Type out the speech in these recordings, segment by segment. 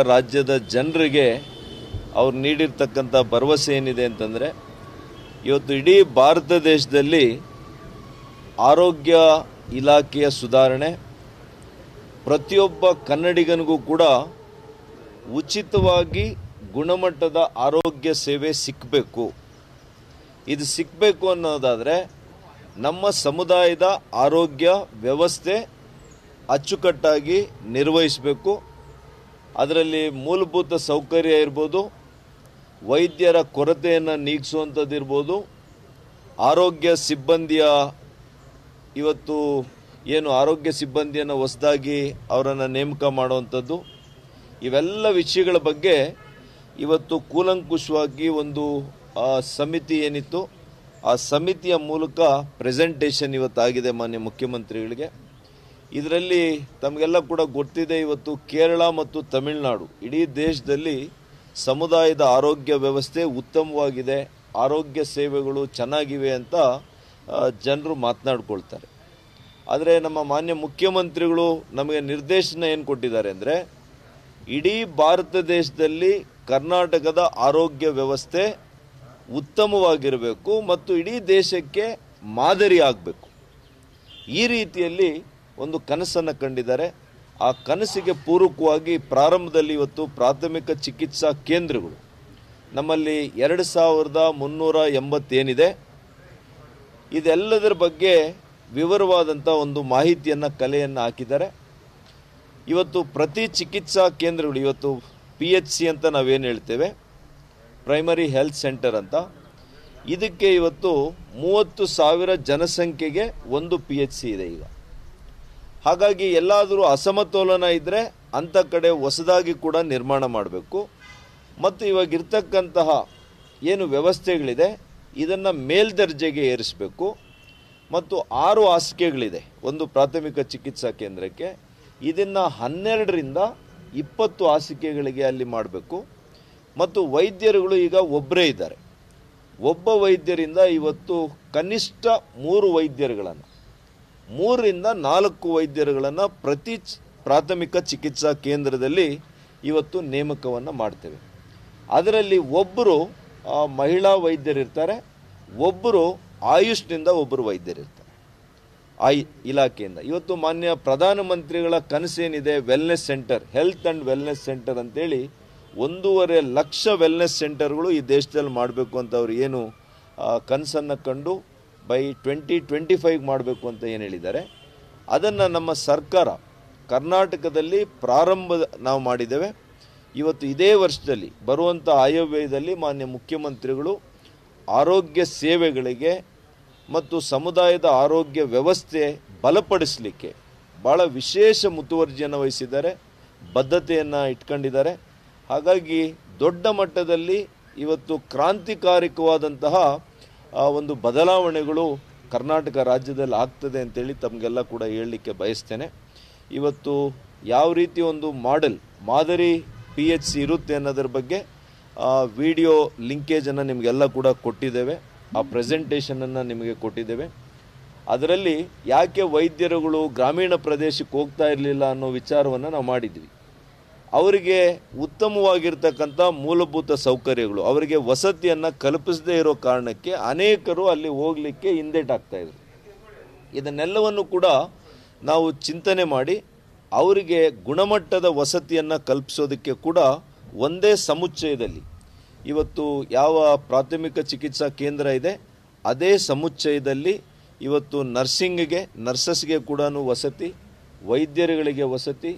ರಾಜ್ಯದ ಜನರಿಗೆ ಅವ್ರು ನೀಡಿರ್ತಕ್ಕಂಥ ಭರವಸೆ ಏನಿದೆ ಅಂತಂದರೆ, ಇವತ್ತು ಇಡೀ ಭಾರತ ದೇಶದಲ್ಲಿ ಆರೋಗ್ಯ ಇಲಾಖೆಯ ಸುಧಾರಣೆ, ಪ್ರತಿಯೊಬ್ಬ ಕನ್ನಡಿಗನಿಗೂ ಕೂಡ ಉಚಿತವಾಗಿ ಗುಣಮಟ್ಟದ ಆರೋಗ್ಯ ಸೇವೆ ಸಿಕ್ಕಬೇಕು ಇದು ಸಿಕ್ಕಬೇಕು ಅನ್ನೋದಾದರೆ, ನಮ್ಮ ಸಮುದಾಯದ ಆರೋಗ್ಯ ವ್ಯವಸ್ಥೆ ಅಚ್ಚುಕಟ್ಟಾಗಿ ನಿರ್ವಹಿಸಬೇಕು. ಅದರಲ್ಲಿ ಮೂಲಭೂತ ಸೌಕರ್ಯ ಇರ್ಬೋದು, ವೈದ್ಯರ ಕೊರತೆಯನ್ನು ನೀಗಿಸುವಂಥದ್ದು ಇರ್ಬೋದು ಆರೋಗ್ಯ ಸಿಬ್ಬಂದಿಯ ಇವತ್ತು ಏನು ಆರೋಗ್ಯ ಸಿಬ್ಬಂದಿಯನ್ನು ಹೊಸದಾಗಿ ಅವರನ್ನು ನೇಮಕ ಮಾಡುವಂಥದ್ದು ಇವೆಲ್ಲ ವಿಷಯಗಳ ಬಗ್ಗೆ ಇವತ್ತು ಕೂಲಂಕುಷವಾಗಿ ಒಂದು ಸಮಿತಿ ಏನಿತ್ತು, ಆ ಸಮಿತಿಯ ಮೂಲಕ ಪ್ರೆಸೆಂಟೇಷನ್ ಇವತ್ತಾಗಿದೆ ಮಾನ್ಯ ಮುಖ್ಯಮಂತ್ರಿಗಳಿಗೆ. ಇದರಲ್ಲಿ ತಮಗೆಲ್ಲ ಕೂಡ ಗೊತ್ತಿದೆ ಇವತ್ತು ಕೇರಳ ಮತ್ತು ತಮಿಳುನಾಡು. ಇಡೀ ದೇಶದಲ್ಲಿ ಸಮುದಾಯದ ಆರೋಗ್ಯ ವ್ಯವಸ್ಥೆ ಉತ್ತಮವಾಗಿದೆ. ಆರೋಗ್ಯ ಸೇವೆಗಳು ಚೆನ್ನಾಗಿವೆ ಅಂತ ಜನರು ಮಾತನಾಡ್ಕೊಳ್ತಾರೆ. ಆದರೆ ನಮ್ಮ ಮಾನ್ಯ ಮುಖ್ಯಮಂತ್ರಿಗಳು ನಮಗೆ ನಿರ್ದೇಶನ ಏನು ಕೊಟ್ಟಿದ್ದಾರೆ ಅಂದರೆ, ಇಡೀ ಭಾರತ ದೇಶದಲ್ಲಿ ಕರ್ನಾಟಕದ ಆರೋಗ್ಯ ವ್ಯವಸ್ಥೆ ಉತ್ತಮವಾಗಿರಬೇಕು ಮತ್ತು ಇಡೀ ದೇಶಕ್ಕೆ ಮಾದರಿ ಆಗಬೇಕು. ಈ ರೀತಿಯಲ್ಲಿ ಒಂದು ಕನಸನ್ನು ಕಂಡಿದ್ದಾರೆ. ಆ ಕನಸಿಗೆ ಪೂರಕವಾಗಿ ಪ್ರಾರಂಭದಲ್ಲಿ ಇವತ್ತು ಪ್ರಾಥಮಿಕ ಚಿಕಿತ್ಸಾ ಕೇಂದ್ರಗಳು. ನಮ್ಮಲ್ಲಿ ಎರಡು ಸಾವಿರದ ಮುನ್ನೂರ ಎಂಬತ್ತೇನಿದೆ. ಇದೆಲ್ಲದರ ಬಗ್ಗೆ ವಿವರವಾದಂಥ ಒಂದು ಮಾಹಿತಿಯನ್ನು, ಕಲೆಯನ್ನು ಹಾಕಿದ್ದಾರೆ. ಇವತ್ತು ಪ್ರತಿ ಚಿಕಿತ್ಸಾ ಕೇಂದ್ರಗಳು, ಇವತ್ತು ಪಿ ಎಚ್ ಸಿ ಅಂತ ನಾವೇನು ಹೇಳ್ತೇವೆ ಪ್ರೈಮರಿ ಹೆಲ್ತ್ ಸೆಂಟರ್ ಅಂತ. ಇದಕ್ಕೆ ಇವತ್ತು ಮೂವತ್ತು ಸಾವಿರ ಜನಸಂಖ್ಯೆಗೆ ಒಂದು ಪಿ ಎಚ್ ಸಿ ಇದೆ ಈಗ. ಹಾಗಾಗಿ ಎಲ್ಲಾದರೂ ಅಸಮತೋಲನ ಇದ್ದರೆ ಅಂಥ ಕಡೆ ಹೊಸದಾಗಿ ಕೂಡ ನಿರ್ಮಾಣ ಮಾಡಬೇಕು. ಮತ್ತು ಇವಾಗಿರ್ತಕ್ಕಂತಹ ಏನು ವ್ಯವಸ್ಥೆಗಳಿದೆ, ಇದನ್ನು ಮೇಲ್ದರ್ಜೆಗೆ ಏರಿಸಬೇಕು. ಮತ್ತು ಆರು ಹಾಸಿಗೆಗಳಿದೆ, ಒಂದು ಪ್ರಾಥಮಿಕ ಚಿಕಿತ್ಸಾ ಕೇಂದ್ರಕ್ಕೆ. ಇದನ್ನು ಹನ್ನೆರಡರಿಂದ ಇಪ್ಪತ್ತು ಹಾಸಿಗೆಗಳಿಗೆ ಅಲ್ಲಿ ಮಾಡಬೇಕು. ಮತ್ತು ವೈದ್ಯರುಗಳು ಈಗ ಒಬ್ಬರೇ ಇದ್ದಾರೆ. ಒಬ್ಬ ವೈದ್ಯರಿಂದ ಇವತ್ತು ಕನಿಷ್ಠ ಮೂರು ವೈದ್ಯರುಗಳನ್ನು. ಮೂರರಿಂದ ನಾಲ್ಕು ವೈದ್ಯರುಗಳನ್ನು ಪ್ರತಿ ಪ್ರಾಥಮಿಕ ಚಿಕಿತ್ಸಾ ಕೇಂದ್ರದಲ್ಲಿ ಇವತ್ತು ನೇಮಕವನ್ನು ಮಾಡ್ತೇವೆ. ಅದರಲ್ಲಿ ಒಬ್ಬರು ಮಹಿಳಾ ವೈದ್ಯರಿರ್ತಾರೆ ಒಬ್ಬರು ಆಯುಷ್ನಿಂದ ಒಬ್ಬರು ವೈದ್ಯರಿರ್ತಾರೆ ಆಯ್ ಇಲಾಖೆಯಿಂದ. ಇವತ್ತು ಮಾನ್ಯ ಪ್ರಧಾನಮಂತ್ರಿಗಳ ಕನಸೇನಿದೆ, wellness centre, health and wellness centre ಅಂತೇಳಿ ಒಂದೂವರೆ ಲಕ್ಷ ವೆಲ್ನೆಸ್ ಸೆಂಟರ್ಗಳು ಈ ದೇಶದಲ್ಲಿ ಮಾಡಬೇಕು ಅಂತ ಅವರು ಏನು ಕನಸನ್ನು ಕಂಡು ಬೈ ಟ್ವೆಂಟಿ ಟ್ವೆಂಟಿ ಫೈವ್ ಮಾಡಬೇಕು ಅಂತ ಏನು ಹೇಳಿದ್ದಾರೆ? ಅದನ್ನು ನಮ್ಮ ಸರ್ಕಾರ ಕರ್ನಾಟಕದಲ್ಲಿ ಪ್ರಾರಂಭ ನಾವು ಮಾಡಿದ್ದೇವೆ. ಇವತ್ತು ಇದೇ ವರ್ಷದಲ್ಲಿ ಬರುವಂಥ ಆಯವ್ಯಯದಲ್ಲಿ ಮಾನ್ಯ ಮುಖ್ಯಮಂತ್ರಿಗಳು ಆರೋಗ್ಯ ಸೇವೆಗಳಿಗೆ ಮತ್ತು ಸಮುದಾಯದ ಆರೋಗ್ಯ ವ್ಯವಸ್ಥೆ ಬಲಪಡಿಸಲಿಕ್ಕೆ ಭಾಳ ವಿಶೇಷ ಮುತುವರ್ಜಿಯನ್ನು ವಹಿಸಿದ್ದಾರೆ, ಬದ್ಧತೆಯನ್ನು ಇಟ್ಕೊಂಡಿದ್ದಾರೆ. ಹಾಗಾಗಿ ದೊಡ್ಡ ಮಟ್ಟದಲ್ಲಿ ಇವತ್ತು ಕ್ರಾಂತಿಕಾರಿಕವಾದಂತಹ ಆ, ಒಂದು ಬದಲಾವಣೆಗಳು ಕರ್ನಾಟಕ ರಾಜ್ಯದಲ್ಲಿ ಆಗ್ತದೆ ಅಂತೇಳಿ ತಮಗೆಲ್ಲ ಕೂಡ ಹೇಳಲಿಕ್ಕೆ ಬಯಸ್ತೇನೆ. ಇವತ್ತು ಯಾವ ರೀತಿ ಒಂದು ಮಾಡೆಲ್ ಮಾದರಿ ಪಿ ಎಚ್ ಸಿ ಇರುತ್ತೆ ಅನ್ನೋದ್ರ ಬಗ್ಗೆ ವಿಡಿಯೋ ಲಿಂಕೇಜನ್ನು ನಿಮಗೆಲ್ಲ ಕೂಡ ಕೊಟ್ಟಿದ್ದೇವೆ. ಆ ಪ್ರೆಸೆಂಟೇಷನನ್ನು ನಿಮಗೆ ಕೊಟ್ಟಿದ್ದೇವೆ. ಅದರಲ್ಲಿ ಯಾಕೆ ವೈದ್ಯರುಗಳು ಗ್ರಾಮೀಣ ಪ್ರದೇಶಕ್ಕೆ ಹೋಗ್ತಾ ಇರಲಿಲ್ಲ ಅನ್ನೋ ವಿಚಾರವನ್ನು ನಾವು ಮಾಡಿದ್ವಿ. ಅವರಿಗೆ ಉತ್ತಮವಾಗಿರ್ತಕ್ಕಂಥ ಮೂಲಭೂತ ಸೌಕರ್ಯಗಳು, ಅವರಿಗೆ ವಸತಿಯನ್ನು ಕಲ್ಪಿಸದೇ ಇರೋ ಕಾರಣಕ್ಕೆ ಅನೇಕರು ಅಲ್ಲಿ ಹೋಗಲಿಕ್ಕೆ ಹಿಂದೇಟಾಗ್ತಾ ಇದ್ರು. ಇದನ್ನೆಲ್ಲವನ್ನು ಕೂಡ ನಾವು ಚಿಂತನೆ ಮಾಡಿ, ಅವರಿಗೆ ಗುಣಮಟ್ಟದ ವಸತಿಯನ್ನು ಕಲ್ಪಿಸೋದಕ್ಕೆ ಕೂಡ ಒಂದೇ ಸಮುಚ್ಚಯದಲ್ಲಿ. ಇವತ್ತು ಯಾವ ಪ್ರಾಥಮಿಕ ಚಿಕಿತ್ಸಾ ಕೇಂದ್ರ ಇದೆ, ಅದೇ ಸಮುಚ್ಚಯದಲ್ಲಿ ಇವತ್ತು ನರ್ಸಿಂಗ್ಗೆ, ನರ್ಸಸ್ಗೆ ಕೂಡ ವಸತಿ, ವೈದ್ಯರುಗಳಿಗೆ ವಸತಿ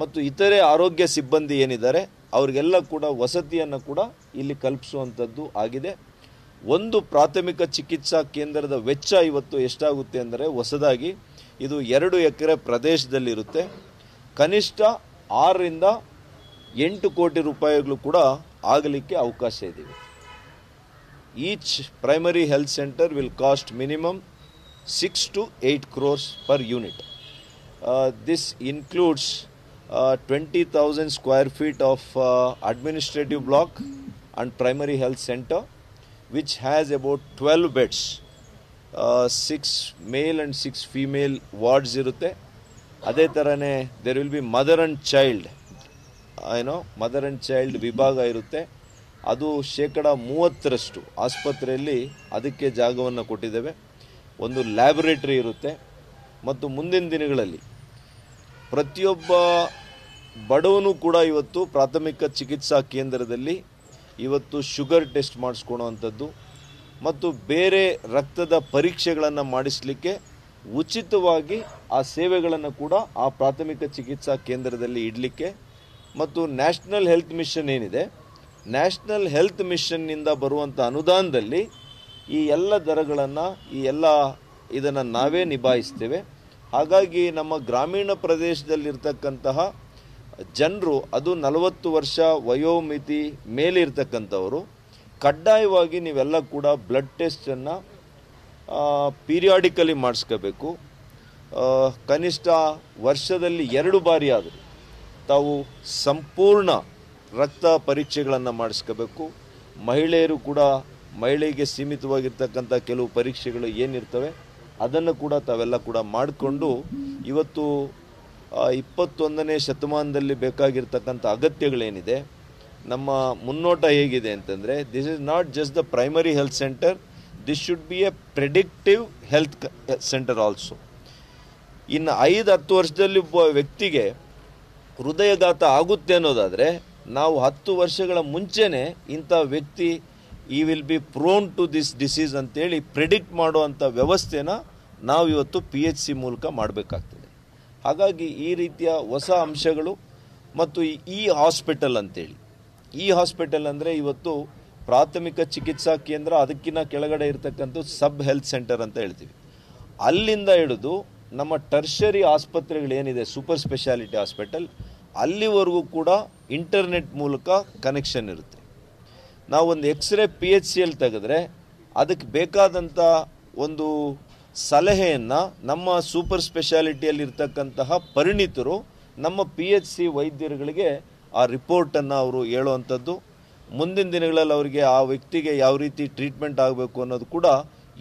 ಮತ್ತು ಇತರೆ ಆರೋಗ್ಯ ಸಿಬ್ಬಂದಿ ಏನಿದ್ದಾರೆ, ಅವರಿಗೆಲ್ಲ ಕೂಡ ವಸತಿಯನ್ನು ಕೂಡ ಇಲ್ಲಿ ಕಲ್ಪಿಸುವಂಥದ್ದು ಆಗಿದೆ. ಒಂದು ಪ್ರಾಥಮಿಕ ಚಿಕಿತ್ಸಾ ಕೇಂದ್ರದ ವೆಚ್ಚ ಇವತ್ತು ಎಷ್ಟಾಗುತ್ತೆ ಅಂದರೆ ಹೊಸದಾಗಿ ಇದು ಎರಡು ಎಕರೆ ಪ್ರದೇಶದಲ್ಲಿರುತ್ತೆ. ಕನಿಷ್ಠ ಆರರಿಂದ ಎಂಟು ಕೋಟಿ ರೂಪಾಯಿಗಳು ಕೂಡ ಆಗಲಿಕ್ಕೆ ಅವಕಾಶ ಇದೆ. Each primary health centre will cost minimum six to eight crores per unit. This includes twenty thousand square feet of administrative block and primary health centre which has about twelve beds six male and six female wards ಇರುತ್ತೆ. ಅದೇ ಥರನೇ there will be mother and child ಏನೋ mother and child ವಿಭಾಗ ಇರುತ್ತೆ. ಅದು ಶೇಕಡ ಮೂವತ್ತರಷ್ಟು ಆಸ್ಪತ್ರೆಯಲ್ಲಿ ಅದಕ್ಕೆ ಜಾಗವನ್ನು ಕೊಟ್ಟಿದ್ದೇವೆ. ಒಂದು ಲ್ಯಾಬೊರೇಟ್ರಿ ಇರುತ್ತೆ. ಮತ್ತು ಮುಂದಿನ ದಿನಗಳಲ್ಲಿ ಪ್ರತಿಯೊಬ್ಬ ಬಡವನು ಕೂಡ ಇವತ್ತು ಪ್ರಾಥಮಿಕ ಚಿಕಿತ್ಸಾ ಕೇಂದ್ರದಲ್ಲಿ ಇವತ್ತು ಶುಗರ್ ಟೆಸ್ಟ್ ಮಾಡಿಸ್ಕೊಳೋವಂಥದ್ದು ಮತ್ತು ಬೇರೆ ರಕ್ತದ ಪರೀಕ್ಷೆಗಳನ್ನು ಮಾಡಿಸಲಿಕ್ಕೆ ಉಚಿತವಾಗಿ ಆ ಸೇವೆಗಳನ್ನು ಕೂಡ ಆ ಪ್ರಾಥಮಿಕ ಚಿಕಿತ್ಸಾ ಕೇಂದ್ರದಲ್ಲಿ ಇಡಲಿಕ್ಕೆ ಮತ್ತು ನ್ಯಾಷನಲ್ ಹೆಲ್ತ್ ಮಿಷನ್ ಏನಿದೆ, ನ್ಯಾಷನಲ್ ಹೆಲ್ತ್ ಮಿಷನ್ನಿಂದ ಬರುವಂಥ ಅನುದಾನದಲ್ಲಿ ಈ ಎಲ್ಲ ದರಗಳನ್ನು, ಈ ಎಲ್ಲ ಇದನ್ನು ನಾವೇ ನಿಭಾಯಿಸ್ತೇವೆ. ಹಾಗಾಗಿ ನಮ್ಮ ಗ್ರಾಮೀಣ ಪ್ರದೇಶದಲ್ಲಿರ್ತಕ್ಕಂತಹ ಜನರು, ಅದು ನಲವತ್ತು ವರ್ಷ ವಯೋಮಿತಿ ಮೇಲಿರ್ತಕ್ಕಂಥವರು, ಕಡ್ಡಾಯವಾಗಿ ನೀವೆಲ್ಲ ಕೂಡ ಬ್ಲಡ್ ಟೆಸ್ಟನ್ನು ಪೀರಿಯಾಡಿಕಲಿ ಮಾಡಿಸ್ಕೋಬೇಕು. ಕನಿಷ್ಠ ವರ್ಷದಲ್ಲಿ ಎರಡು ಬಾರಿ ಆದರೂ ತಾವು ಸಂಪೂರ್ಣ ರಕ್ತ ಪರೀಕ್ಷೆಗಳನ್ನು ಮಾಡಿಸ್ಕೋಬೇಕು. ಮಹಿಳೆಯರು ಕೂಡ ಮಹಿಳೆಗೆ ಸೀಮಿತವಾಗಿರ್ತಕ್ಕಂಥ ಕೆಲವು ಪರೀಕ್ಷೆಗಳು ಏನಿರ್ತವೆ ಅದನ್ನು ಕೂಡ ತಾವೆಲ್ಲ ಕೂಡ ಮಾಡಿಕೊಂಡು ಇವತ್ತು ಇಪ್ಪತ್ತೊಂದನೇ ಶತಮಾನದಲ್ಲಿ ಬೇಕಾಗಿರ್ತಕ್ಕಂಥ ಅಗತ್ಯಗಳೇನಿದೆ, ನಮ್ಮ ಮುನ್ನೋಟ ಹೇಗಿದೆ ಅಂತಂದರೆ this is not just the primary health centre this should be a predictive health centre also ಇನ್ನು ಐದು, ಹತ್ತು ವರ್ಷದಲ್ಲಿ ಒಬ್ಬ ವ್ಯಕ್ತಿಗೆ ಹೃದಯಘಾತ ಆಗುತ್ತೆ ಅನ್ನೋದಾದರೆ, ನಾವು ಹತ್ತು ವರ್ಷಗಳ ಮುಂಚೆನೇ ಇಂಥ ವ್ಯಕ್ತಿ ಈ will be prone to this disease ಅಂತೇಳಿ ಪ್ರೆಡಿಕ್ಟ್ ಮಾಡುವಂಥ ವ್ಯವಸ್ಥೆನ ನಾವು ಇವತ್ತು ಪಿ ಎಚ್ ಸಿ ಮೂಲಕ ಮಾಡಬೇಕಾಗ್ತದೆ. ಹಾಗಾಗಿ ಈ ರೀತಿಯ ಹೊಸ ಅಂಶಗಳು ಮತ್ತು ಈ- ಹಾಸ್ಪಿಟಲ್ ಅಂತೇಳಿ. ಈ ಹಾಸ್ಪಿಟಲ್ ಅಂದರೆ ಇವತ್ತು ಪ್ರಾಥಮಿಕ ಚಿಕಿತ್ಸಾ ಕೇಂದ್ರ ಅದಕ್ಕಿಂತ ಕೆಳಗಡೆ ಇರತಕ್ಕಂಥ ಸಬ್ ಹೆಲ್ತ್ ಸೆಂಟರ್ ಅಂತ ಹೇಳ್ತೀವಿ. ಅಲ್ಲಿಂದ ಹಿಡಿದು ನಮ್ಮ ಟರ್ಷರಿ ಆಸ್ಪತ್ರೆಗಳೇನಿದೆ ಸೂಪರ್ ಸ್ಪೆಷಾಲಿಟಿ ಹಾಸ್ಪಿಟಲ್ ಅಲ್ಲಿವರೆಗೂ ಕೂಡ ಇಂಟರ್ನೆಟ್ ಮೂಲಕ ಕನೆಕ್ಷನ್ ಇರುತ್ತೆ. ನಾವು ಒಂದು ಎಕ್ಸ್ರೇ ಪಿ ಎಚ್ ಸಿಯಲ್ಲಿ ತೆಗೆದ್ರೆ ಅದಕ್ಕೆ ಬೇಕಾದಂಥ ಒಂದು ಸಲಹೆಯನ್ನು ನಮ್ಮ ಸೂಪರ್ ಸ್ಪೆಷಾಲಿಟಿಯಲ್ಲಿರ್ತಕ್ಕಂತಹ ಪರಿಣಿತರು ನಮ್ಮ ಪಿ ಎಚ್ ಸಿ ವೈದ್ಯರುಗಳಿಗೆ ಆ ರಿಪೋರ್ಟನ್ನು ಅವರು ಹೇಳುವಂಥದ್ದು. ಮುಂದಿನ ದಿನಗಳಲ್ಲಿ ಅವರಿಗೆ ಆ ವ್ಯಕ್ತಿಗೆ ಯಾವ ರೀತಿ ಟ್ರೀಟ್ಮೆಂಟ್ ಆಗಬೇಕು ಅನ್ನೋದು ಕೂಡ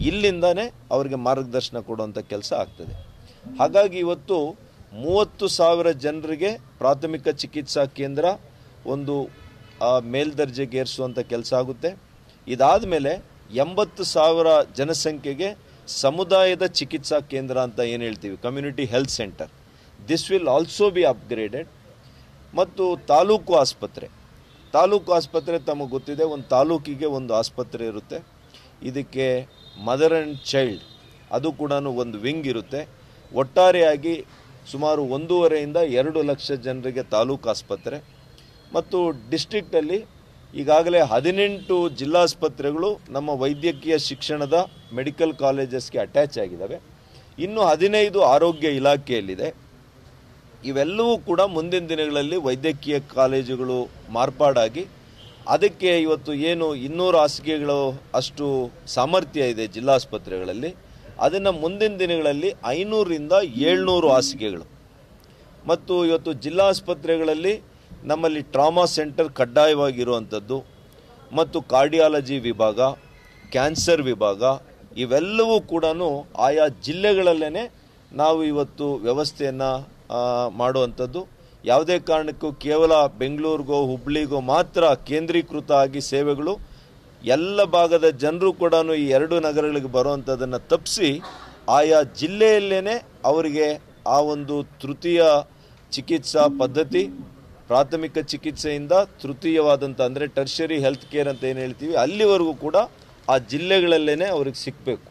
ಇಲ್ಲಿಂದನೇ ಅವರಿಗೆ ಮಾರ್ಗದರ್ಶನ ಕೊಡುವಂಥ ಕೆಲಸ ಆಗ್ತದೆ. ಹಾಗಾಗಿ ಇವತ್ತು ಮೂವತ್ತು ಸಾವಿರ ಜನರಿಗೆ ಪ್ರಾಥಮಿಕ ಚಿಕಿತ್ಸಾ ಕೇಂದ್ರ, ಒಂದು ಆ, ಮೇಲ್ದರ್ಜೆಗೆ ಏರಿಸುವಂಥ ಕೆಲಸ ಆಗುತ್ತೆ. ಇದಾದ ಮೇಲೆ ಎಂಬತ್ತು ಸಾವಿರ ಜನಸಂಖ್ಯೆಗೆ ಸಮುದಾಯದ ಚಿಕಿತ್ಸಾ ಕೇಂದ್ರ ಅಂತ ಏನು ಹೇಳ್ತೀವಿ? Community health centre this will also be upgraded ಮತ್ತು ತಾಲೂಕು ಆಸ್ಪತ್ರೆ. ತಾಲೂಕು ಆಸ್ಪತ್ರೆ ತಮಗೆ ಗೊತ್ತಿದೆ ಒಂದು ತಾಲೂಕಿಗೆ ಒಂದು ಆಸ್ಪತ್ರೆ ಇರುತ್ತೆ. ಇದಕ್ಕೆ ಮದರ್ ಆ್ಯಂಡ್ ಚೈಲ್ಡ್ ಅದು ಕೂಡ ಒಂದು ವಿಂಗ್ ಇರುತ್ತೆ. ಒಟ್ಟಾರೆಯಾಗಿ ಸುಮಾರು ಒಂದೂವರೆಯಿಂದ ಎರಡು ಲಕ್ಷ ಜನರಿಗೆ ತಾಲೂಕು ಆಸ್ಪತ್ರೆ. ಮತ್ತು ಡಿಸ್ಟ್ರಿಕ್ಟಲ್ಲಿ ಈಗಾಗಲೇ ಹದಿನೆಂಟು ಜಿಲ್ಲಾಸ್ಪತ್ರೆಗಳು ನಮ್ಮ ವೈದ್ಯಕೀಯ ಶಿಕ್ಷಣದ ಮೆಡಿಕಲ್ ಕಾಲೇಜಸ್ಗೆ ಅಟ್ಯಾಚ್ ಆಗಿದ್ದಾವೆ. ಇನ್ನು ಹದಿನೈದು ಆರೋಗ್ಯ ಇಲಾಖೆಯಲ್ಲಿದೆ. ಇವೆಲ್ಲವೂ ಕೂಡ ಮುಂದಿನ ದಿನಗಳಲ್ಲಿ ವೈದ್ಯಕೀಯ ಕಾಲೇಜುಗಳು ಮಾರ್ಪಾಡಾಗಿ ಅದಕ್ಕೆ ಇವತ್ತು ಏನು ಇನ್ನೂರು ಹಾಸಿಗೆಗಳು ಅಷ್ಟು ಸಾಮರ್ಥ್ಯ ಇದೆ ಜಿಲ್ಲಾಸ್ಪತ್ರೆಗಳಲ್ಲಿ. ಅದನ್ನು ಮುಂದಿನ ದಿನಗಳಲ್ಲಿ ಐನೂರರಿಂದ ಏಳ್ನೂರು ಹಾಸಿಗೆಗಳು. ಮತ್ತು ಇವತ್ತು ಜಿಲ್ಲಾಸ್ಪತ್ರೆಗಳಲ್ಲಿ ನಮ್ಮಲ್ಲಿ ಟ್ರಾಮಾ ಸೆಂಟರ್ ಕಡ್ಡಾಯವಾಗಿರುವಂಥದ್ದು ಮತ್ತು ಕಾರ್ಡಿಯಾಲಜಿ ವಿಭಾಗ, ಕ್ಯಾನ್ಸರ್ ವಿಭಾಗ, ಇವೆಲ್ಲವೂ ಕೂಡ ಆಯಾ ಜಿಲ್ಲೆಗಳಲ್ಲೇ ನಾವು ಇವತ್ತು ವ್ಯವಸ್ಥೆಯನ್ನು ಮಾಡುವಂಥದ್ದು. ಯಾವುದೇ ಕಾರಣಕ್ಕೂ ಕೇವಲ ಬೆಂಗಳೂರಿಗೋ, ಹುಬ್ಳಿಗೋ ಮಾತ್ರ ಕೇಂದ್ರೀಕೃತ ಆಗಿ ಸೇವೆಗಳು. ಎಲ್ಲ ಭಾಗದ ಜನರು ಕೂಡ ಈ ಎರಡು ನಗರಗಳಿಗೆ ಬರುವಂಥದ್ದನ್ನು ತಪ್ಪಿಸಿ ಆಯಾ ಜಿಲ್ಲೆಯಲ್ಲೇ ಅವರಿಗೆ ಆ ಒಂದು ತೃತೀಯ ಚಿಕಿತ್ಸಾ ಪದ್ಧತಿ ಪ್ರಾಥಮಿಕ ಚಿಕಿತ್ಸೆಯಿಂದ ತೃತೀಯವಾದಂಥ ಅಂದರೆ ಟರ್ಷರಿ ಹೆಲ್ತ್ ಕೇರ್ ಅಂತ ಏನು ಹೇಳ್ತೀವಿ, ಅಲ್ಲಿವರೆಗೂ ಕೂಡ ಆ ಜಿಲ್ಲೆಗಳಲ್ಲೇ ಅವ್ರಿಗೆ ಸಿಕ್ಕಬೇಕು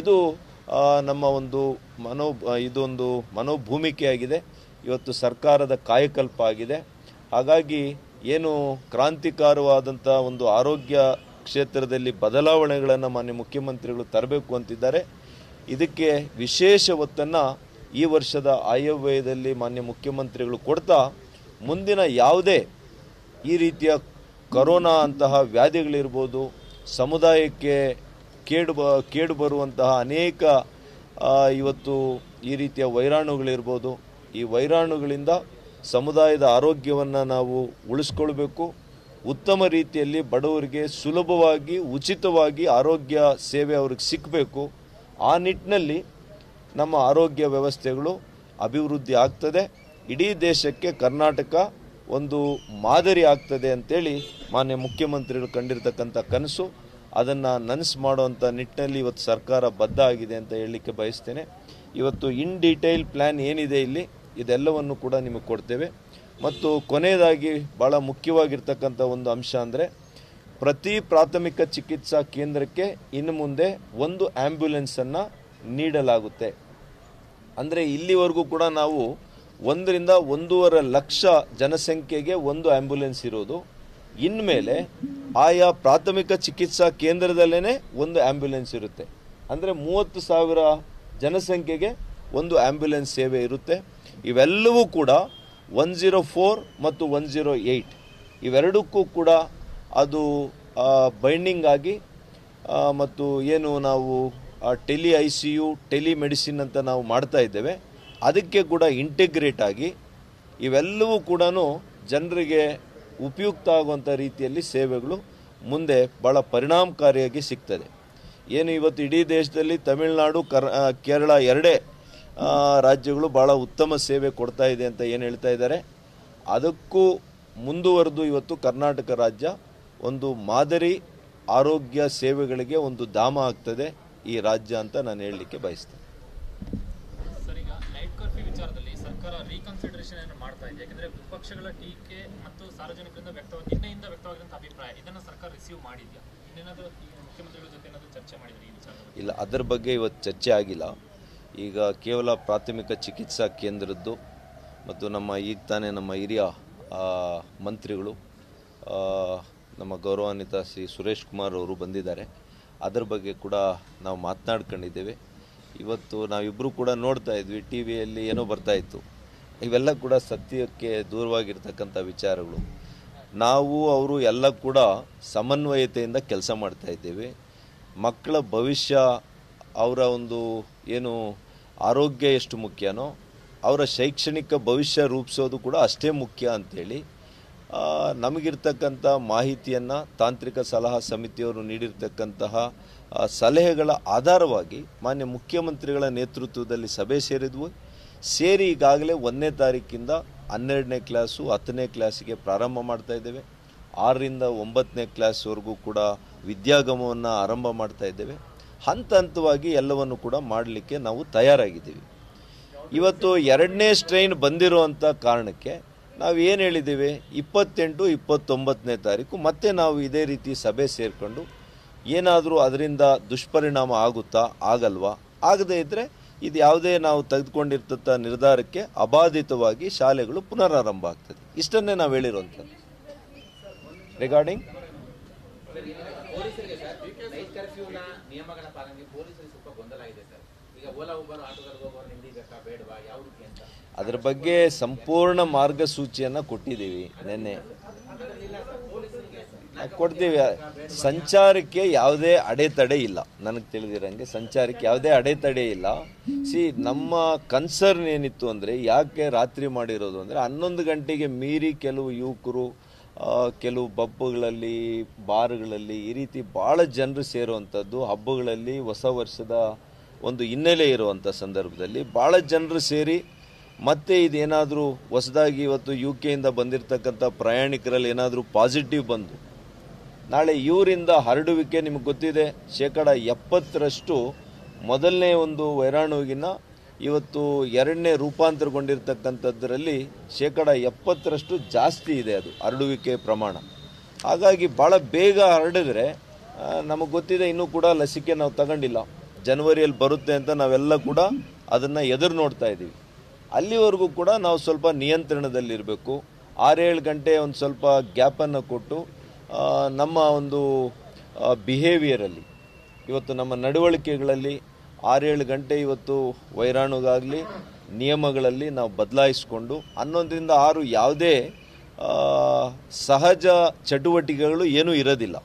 ಇದು ನಮ್ಮ ಒಂದು ಮನೋ, ಇದೊಂದು ಮನೋಭೂಮಿಕೆಯಾಗಿದೆ. ಇವತ್ತು ಸರ್ಕಾರದ ಕಾಯಕಲ್ಪ ಆಗಿದೆ. ಹಾಗಾಗಿ ಏನು ಕ್ರಾಂತಿಕಾರವಾದಂಥ ಒಂದು ಆರೋಗ್ಯ ಕ್ಷೇತ್ರದಲ್ಲಿ ಬದಲಾವಣೆಗಳನ್ನು ಮಾನ್ಯ ಮುಖ್ಯಮಂತ್ರಿಗಳು ತರಬೇಕು ಅಂತಿದ್ದಾರೆ. ಇದಕ್ಕೆ ವಿಶೇಷ ಒತ್ತನ್ನು ಈ ವರ್ಷದ ಆಯವ್ಯಯದಲ್ಲಿ ಮಾನ್ಯ ಮುಖ್ಯಮಂತ್ರಿಗಳು ಕೊಡ್ತಾ ಮುಂದಿನ ಯಾವುದೇ ಈ ರೀತಿಯ ಕರೋನಾ ಅಂತಹ ವ್ಯಾಧಿಗಳಿರ್ಬೋದು, ಸಮುದಾಯಕ್ಕೆ ಕೇಡು ಬ, ಕೇಡು ಬರುವಂತಹ ಅನೇಕ ಇವತ್ತು ಈ ರೀತಿಯ ವೈರಾಣುಗಳಿರ್ಬೋದು, ಈ ವೈರಾಣುಗಳಿಂದ ಸಮುದಾಯದ ಆರೋಗ್ಯವನ್ನು ನಾವು ಉಳಿಸ್ಕೊಳ್ಬೇಕು. ಉತ್ತಮ ರೀತಿಯಲ್ಲಿ ಬಡವರಿಗೆ ಸುಲಭವಾಗಿ, ಉಚಿತವಾಗಿ ಆರೋಗ್ಯ ಸೇವೆ ಅವ್ರಿಗೆ ಸಿಕ್ಕಬೇಕು ಆ ನಿಟ್ಟಿನಲ್ಲಿ ನಮ್ಮ ಆರೋಗ್ಯ ವ್ಯವಸ್ಥೆಗಳು ಅಭಿವೃದ್ಧಿ ಆಗ್ತದೆ. ಇಡೀ ದೇಶಕ್ಕೆ ಕರ್ನಾಟಕ ಒಂದು ಮಾದರಿ ಆಗ್ತದೆ ಅಂತೇಳಿ ಮಾನ್ಯ ಮುಖ್ಯಮಂತ್ರಿಗಳು ಕಂಡಿರ್ತಕ್ಕಂಥ ಕನಸು. ಅದನ್ನು ನನಸು ಮಾಡುವಂಥ ನಿಟ್ಟಿನಲ್ಲಿ ಇವತ್ತು ಸರ್ಕಾರ ಬದ್ಧ ಆಗಿದೆ ಅಂತ ಹೇಳಲಿಕ್ಕೆ ಬಯಸ್ತೇನೆ. ಇವತ್ತು ಇನ್ ಡೀಟೇಲ್ ಪ್ಲ್ಯಾನ್ ಏನಿದೆ ಇಲ್ಲಿ, ಇದೆಲ್ಲವನ್ನು ಕೂಡ ನಿಮಗೆ ಕೊಡ್ತೇವೆ. ಮತ್ತು ಕೊನೆಯದಾಗಿ ಭಾಳ ಮುಖ್ಯವಾಗಿರ್ತಕ್ಕಂಥ ಒಂದು ಅಂಶ ಅಂದರೆ, ಪ್ರತಿ ಪ್ರಾಥಮಿಕ ಚಿಕಿತ್ಸಾ ಕೇಂದ್ರಕ್ಕೆ ಇನ್ನು ಮುಂದೆ ಒಂದು ಆ್ಯಂಬ್ಯುಲೆನ್ಸನ್ನು ನೀಡಲಾಗುತ್ತೆ. ಅಂದರೆ ಇಲ್ಲಿವರೆಗೂ ಕೂಡ ನಾವು ಒಂದರಿಂದ ಒಂದೂವರೆ ಲಕ್ಷ ಜನಸಂಖ್ಯೆಗೆ ಒಂದು ಆ್ಯಂಬುಲೆನ್ಸ್ ಇರೋದು. ಇನ್ಮೇಲೆ ಆಯಾ ಪ್ರಾಥಮಿಕ ಚಿಕಿತ್ಸಾ ಕೇಂದ್ರದಲ್ಲೇ ಒಂದು ಆ್ಯಂಬುಲೆನ್ಸ್ ಇರುತ್ತೆ. ಅಂದರೆ ಮೂವತ್ತು ಸಾವಿರ ಜನಸಂಖ್ಯೆಗೆ ಒಂದು ಆ್ಯಂಬುಲೆನ್ಸ್ ಸೇವೆ ಇರುತ್ತೆ. ಇವೆಲ್ಲವೂ ಕೂಡ ಒನ್ ಜೀರೋ ಫೋರ್ ಮತ್ತು ಒನ್ ಜೀರೋ ಏಯ್ಟ್. ಇವೆರಡಕ್ಕೂ ಕೂಡ ಅದು ಬೈಂಡಿಂಗ್ ಆಗಿ ಮತ್ತು ಏನು ನಾವು tele I C U, tele medicine ಅಂತ ನಾವು ಮಾಡ್ತಾ ಇದ್ದೇವೆ. ಅದಕ್ಕೆ ಕೂಡ ಇಂಟಿಗ್ರೇಟ್ ಆಗಿ ಇವೆಲ್ಲವೂ ಕೂಡ ಜನರಿಗೆ ಉಪಯುಕ್ತ ಆಗುವಂಥ ರೀತಿಯಲ್ಲಿ ಸೇವೆಗಳು ಮುಂದೆ ಭಾಳ ಪರಿಣಾಮಕಾರಿಯಾಗಿ ಸಿಗ್ತದೆ. ಏನು ಇವತ್ತು ಇಡೀ ದೇಶದಲ್ಲಿ ತಮಿಳುನಾಡು, ಕರ್ ಕೇರಳ ಎರಡೇ ರಾಜ್ಯಗಳು ಭಾಳ ಉತ್ತಮ ಸೇವೆ ಕೊಡ್ತಾ ಇದೆ ಅಂತ ಏನು ಹೇಳ್ತಾ ಇದ್ದಾರೆ? ಅದಕ್ಕೂ ಮುಂದುವರೆದು ಇವತ್ತು ಕರ್ನಾಟಕ ರಾಜ್ಯ ಒಂದು ಮಾದರಿ ಆರೋಗ್ಯ ಸೇವೆಗಳಿಗೆ ಒಂದು ಧಾಮ ಆಗ್ತದೆ ಈ ರಾಜ್ಯ ಅಂತ ನಾನು ಹೇಳಲಿಕ್ಕೆ ಬಯಸ್ತೇನೆ ಸರ್ ಈಗ ನೈಟ್ ಕರ್ಫ್ಯೂ ವಿಚಾರದಲ್ಲಿ ಸರ್ಕಾರ ರೀಕನ್ಸಿಡರೇಷನ್ ಏನು ಮಾಡ್ತಾ ಇದೆ? ಯಾಕಂದ್ರೆ ವಿಪಕ್ಷಗಳ ಟೀಕೆ ಮತ್ತು ಸಾರ್ವಜನಿಕರಿಂದ ವ್ಯಕ್ತವಾಗಿ ನಿನ್ನೆಯಿಂದ ವ್ಯಕ್ತವಾಗಿರುವಂತಹ ಅಭಿಪ್ರಾಯ, ಇದನ್ನ ಸರ್ಕಾರ ರಿಸೀವ್ ಮಾಡಿದ್ಯಾ? ಇನ್ನೇನಾದರೂ ಮುಖ್ಯಮಂತ್ರಿಗಳ ಜೊತೆ ಏನಾದರೂ ಚರ್ಚೆ ಮಾಡಿದ್ರೆ ಈ ವಿಚಾರದಲ್ಲಿ? ಇಲ್ಲ, ಅದರ ಬಗ್ಗೆ ಇವತ್ತು ಚರ್ಚೆ ಆಗಿಲ್ಲ. ಈಗ ಕೇವಲ ಪ್ರಾಥಮಿಕ ಚಿಕಿತ್ಸಾ ಕೇಂದ್ರದ್ದು ಮತ್ತು ನಮ್ಮ ಈಗ ತಾನೇ ನಮ್ಮ ಹಿರಿಯ ಮಂತ್ರಿಗಳು ನಮ್ಮ ಗೌರವಾನ್ವಿತ ಶ್ರೀ ಸುರೇಶ್ ಕುಮಾರ್ ಅವರು ಬಂದಿದ್ದಾರೆ. ಅದರ ಬಗ್ಗೆ ಕೂಡ ನಾವು ಮಾತನಾಡ್ಕೊಂಡಿದ್ದೇವೆ. ಇವತ್ತು ನಾವಿಬ್ಬರು ಕೂಡ ನೋಡ್ತಾ ಇದ್ವಿ, ಟಿ ವಿಯಲ್ಲಿ ಏನೋ ಬರ್ತಾ ಇತ್ತು. ಇವೆಲ್ಲ ಕೂಡ ಸತ್ಯಕ್ಕೆ ದೂರವಾಗಿರ್ತಕ್ಕಂಥ ವಿಚಾರಗಳು. ನಾವು, ಅವರು ಎಲ್ಲ ಕೂಡ ಸಮನ್ವಯತೆಯಿಂದ ಕೆಲಸ ಮಾಡ್ತಾ ಇದ್ದೇವೆ. ಮಕ್ಕಳ ಭವಿಷ್ಯ, ಅವರ ಒಂದು ಏನು ಆರೋಗ್ಯ ಎಷ್ಟು ಮುಖ್ಯನೋ, ಅವರ ಶೈಕ್ಷಣಿಕ ಭವಿಷ್ಯ ರೂಪಿಸೋದು ಕೂಡ ಅಷ್ಟೇ ಮುಖ್ಯ ಅಂಥೇಳಿ ನಮಗಿರ್ತಕ್ಕಂಥ ಮಾಹಿತಿಯನ್ನು ತಾಂತ್ರಿಕ ಸಲಹಾ ಸಮಿತಿಯವರು ನೀಡಿರ್ತಕ್ಕಂತಹ ಸಲಹೆಗಳ ಆಧಾರವಾಗಿ ಮಾನ್ಯ ಮುಖ್ಯಮಂತ್ರಿಗಳ ನೇತೃತ್ವದಲ್ಲಿ ಸಭೆ ಸೇರಿದ್ವು. ಸೇರಿ ಈಗಾಗಲೇ ಒಂದನೇ ತಾರೀಕಿಂದ ಹನ್ನೆರಡನೇ ಕ್ಲಾಸು, ಹತ್ತನೇ ಕ್ಲಾಸಿಗೆ ಪ್ರಾರಂಭ ಮಾಡ್ತಾ ಇದ್ದೇವೆ. ಆರರಿಂದ ಒಂಬತ್ತನೇ ಕ್ಲಾಸ್ವರೆಗೂ ಕೂಡ ವಿದ್ಯಾಗಮವನ್ನು ಆರಂಭ ಮಾಡ್ತಾ ಇದ್ದೇವೆ. ಹಂತ ಹಂತವಾಗಿ ಎಲ್ಲವನ್ನು ಕೂಡ ಮಾಡಲಿಕ್ಕೆ ನಾವು ತಯಾರಾಗಿದ್ದೀವಿ. ಇವತ್ತು ಎರಡನೇ ಸ್ಟ್ರೈನ್ ಬಂದಿರುವಂಥ ಕಾರಣಕ್ಕೆ ನಾವು ಏನು ಹೇಳಿದ್ದೀವಿ? ಇಪ್ಪತ್ತೆಂಟು, ಇಪ್ಪತ್ತೊಂಬತ್ತನೇ ತಾರೀಕು, ಮತ್ತೆ ನಾವು ಇದೇ ರೀತಿ ಸಭೆ ಸೇರಿಕೊಂಡು ಏನಾದರೂ ಅದರಿಂದ ದುಷ್ಪರಿಣಾಮ ಆಗುತ್ತಾ, ಆಗಲ್ವಾ? ಆಗದೇ ಇದ್ದರೆ ಇದು ಯಾವುದೇ ನಾವು ತೆಗೆದುಕೊಂಡಿರ್ತಂಥ ನಿರ್ಧಾರಕ್ಕೆ ಅಬಾಧಿತವಾಗಿ ಶಾಲೆಗಳು ಪುನರಾರಂಭ ಆಗ್ತದೆ. ಇಷ್ಟನ್ನೇ ನಾವು ಹೇಳಿರುವಂಥದ್ದು. ರಿಗಾರ್ಡಿಂಗ್ ಅದರ ಬಗ್ಗೆ ಸಂಪೂರ್ಣ ಮಾರ್ಗಸೂಚಿಯನ್ನು ಕೊಟ್ಟಿದ್ದೀವಿ ನಿನ್ನೆ. ಕೊಡ್ತೀವಿ. ಸಂಚಾರಕ್ಕೆ ಯಾವುದೇ ಅಡೆತಡೆ ಇಲ್ಲ. ನನಗೆ ತಿಳಿದಿರಂಗೆ ಸಂಚಾರಕ್ಕೆ ಯಾವುದೇ ಅಡೆತಡೆ ಇಲ್ಲ. ಸಿ, ನಮ್ಮ ಕನ್ಸರ್ನ್ ಏನಿತ್ತು ಅಂದರೆ ಯಾಕೆ ರಾತ್ರಿ ಮಾಡಿರೋದು ಅಂದರೆ ಹನ್ನೊಂದು ಗಂಟೆಗೆ ಮೀರಿ ಕೆಲವು ಯುವಕರು ಕೆಲವು ಬಬ್ಬುಗಳಲ್ಲಿ, ಬಾರ್ಗಳಲ್ಲಿ ಈ ರೀತಿ ಭಾಳ ಜನರು ಸೇರುವಂಥದ್ದು, ಹಬ್ಬಗಳಲ್ಲಿ ಹೊಸ ವರ್ಷದ ಒಂದು ಹಿನ್ನೆಲೆ ಇರುವಂಥ ಸಂದರ್ಭದಲ್ಲಿ ಭಾಳ ಜನರು ಸೇರಿ ಮತ್ತೆ ಇದೇನಾದರೂ ಹೊಸದಾಗಿ ಇವತ್ತು ಯು ಕೆಯಿಂದ ಬಂದಿರತಕ್ಕಂಥ ಪ್ರಯಾಣಿಕರಲ್ಲಿ ಏನಾದರೂ ಪಾಸಿಟಿವ್ ಬಂದು ನಾಳೆ ಇವರಿಂದ ಹರಡುವಿಕೆ ನಿಮಗೆ ಗೊತ್ತಿದೆ. ಶೇಕಡ ಎಪ್ಪತ್ತರಷ್ಟು ಮೊದಲನೇ ಒಂದು ವೈರಾಣುವಿಗಿನ ಇವತ್ತು ಎರಡನೇ ರೂಪಾಂತರಗೊಂಡಿರ್ತಕ್ಕಂಥದ್ದರಲ್ಲಿ ಶೇಕಡ ಎಪ್ಪತ್ತರಷ್ಟು ಜಾಸ್ತಿ ಇದೆ ಅದು, ಹರಡುವಿಕೆ ಪ್ರಮಾಣ. ಹಾಗಾಗಿ ಭಾಳ ಬೇಗ ಹರಡಿದ್ರೆ ನಮಗೆ ಗೊತ್ತಿದೆ ಇನ್ನೂ ಕೂಡ ಲಸಿಕೆ ನಾವು ತಗೊಂಡಿಲ್ಲ. ಜನವರಿಯಲ್ಲಿ ಬರುತ್ತೆ ಅಂತ ನಾವೆಲ್ಲ ಕೂಡ ಅದನ್ನು ಎದುರು ನೋಡ್ತಾ ಇದ್ದೀವಿ. ಅಲ್ಲಿವರೆಗೂ ಕೂಡ ನಾವು ಸ್ವಲ್ಪ ನಿಯಂತ್ರಣದಲ್ಲಿರಬೇಕು. ಆರೇಳು ಗಂಟೆ ಒಂದು ಸ್ವಲ್ಪ ಗ್ಯಾಪನ್ನು ಕೊಟ್ಟು ನಮ್ಮ ಒಂದು ಬಿಹೇವಿಯರಲ್ಲಿ ಇವತ್ತು ನಮ್ಮ ನಡವಳಿಕೆಗಳಲ್ಲಿ ಆರೇಳು ಗಂಟೆ ಇವತ್ತು ವೈರಾಣುಗಾಗಲಿ, ನಿಯಮಗಳಲ್ಲಿ ನಾವು ಬದಲಾಯಿಸಿಕೊಂಡು, ಹನ್ನೊಂದರಿಂದ ಆರು ಯಾವುದೇ ಸಹಜ ಚಟುವಟಿಕೆಗಳು ಏನೂ ಇರೋದಿಲ್ಲ.